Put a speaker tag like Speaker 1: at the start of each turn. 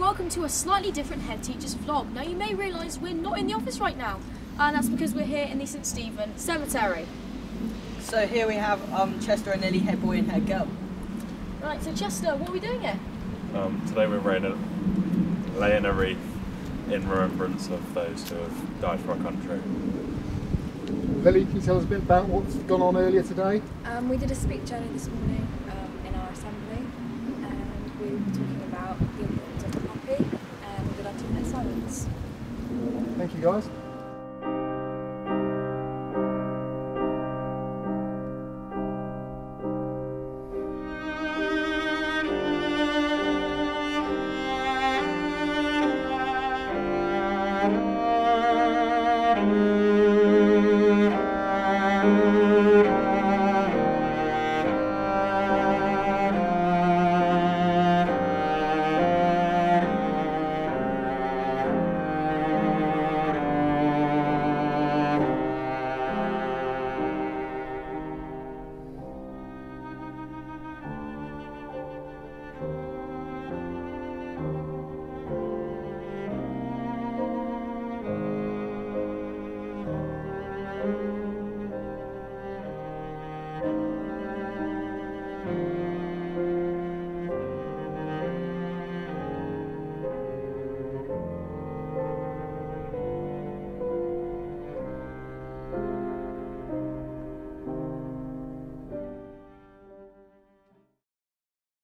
Speaker 1: welcome to a slightly different head teacher's vlog. Now you may realise we're not in the office right now, and that's because we're here in the St Stephen Cemetery.
Speaker 2: So here we have um, Chester and Lilly, head boy and head girl.
Speaker 1: Right, so Chester, what are we doing here?
Speaker 3: Um, today we're laying a, laying a wreath in remembrance of those who have died for our country.
Speaker 4: Lilly, can you tell us a bit about what's gone on earlier today?
Speaker 5: Um, we did a speech earlier this morning um, in our assembly and we were talking about
Speaker 4: Thank you, guys.